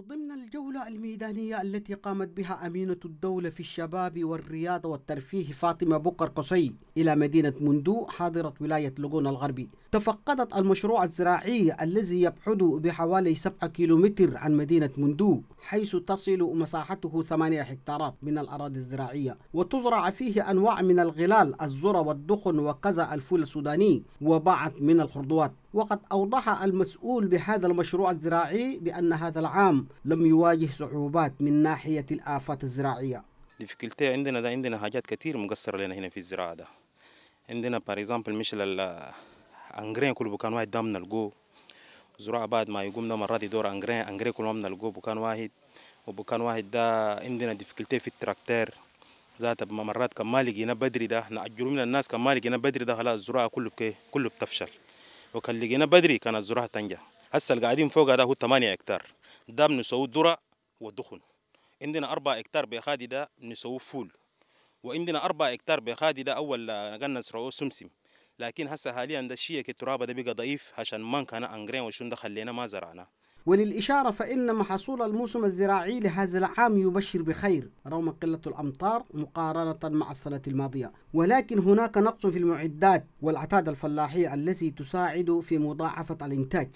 ضمن الجولة الميدانية التي قامت بها أمينة الدولة في الشباب والرياضة والترفيه فاطمة بكر قصي إلى مدينة مندو حاضرة ولاية لقون الغربي. تفقدت المشروع الزراعي الذي يبعد بحوالي 7 كيلومتر عن مدينة مندو حيث تصل مساحته 8 هكتارات من الأراضي الزراعية. وتزرع فيه أنواع من الغلال الذرة والدخن وكذا الفول السوداني وبعض من الخردوات وقد أوضح المسؤول بهذا المشروع الزراعي بأن هذا العام لم يواجه صعوبات من ناحية الآفات الزراعية. difficulté عندنا ده عندنا حاجات كتير مقصرة لنا هنا في الزراعة ده. عندنا par exemple مثل ال engrais كل بكان واحد دام نلقوه زراعة بعد ما يقوم ده مرات يدور engrais engrais كلهم نلقوه بكان واحد. وبكان واحد ده عندنا difficulté في التراكتير. ذات مرات كان ما لقينا بدري ده نأجروا من الناس كان ما لقينا بدري ده خلاص الزراعة كله كله بتفشل. وكان لقينا بدري كانت الزراعة تنجح. هسه القاعدين فوق ده هو 8 هكتار. ده بنسوي ذرة ودخن. عندنا 4 هكتار بخادي ده بنسوي فول. وعندنا 4 هكتار بخادي ده أول قلنا نزرعوه سمسم. لكن هسه حاليا ده الشيء التراب ده بقى ضعيف عشان ما كان engrais وشون ده خلينا ما زرعناه. وللإشارة فإن محصول الموسم الزراعي لهذا العام يبشر بخير رغم قلة الأمطار مقارنة مع السنة الماضية. ولكن هناك نقص في المعدات والعتاد الفلاحي التي تساعد في مضاعفة الإنتاج.